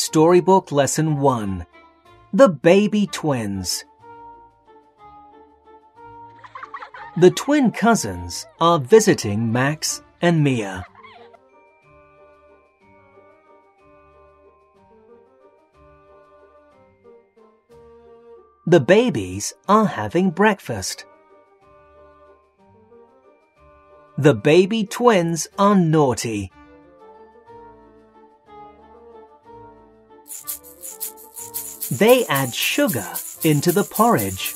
Storybook Lesson 1 The Baby Twins. The twin cousins are visiting Max and Mia. The babies are having breakfast. The baby twins are naughty. They add sugar into the porridge.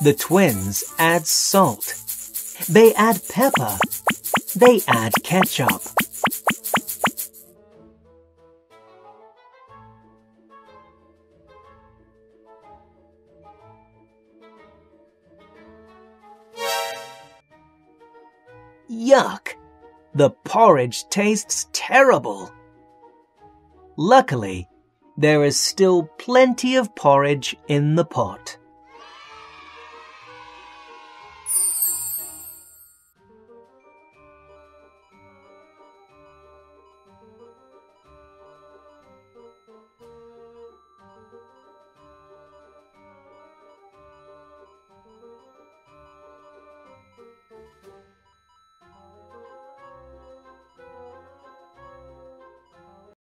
The twins add salt. They add pepper. They add ketchup. Yuck! The porridge tastes terrible. Luckily, there is still plenty of porridge in the pot.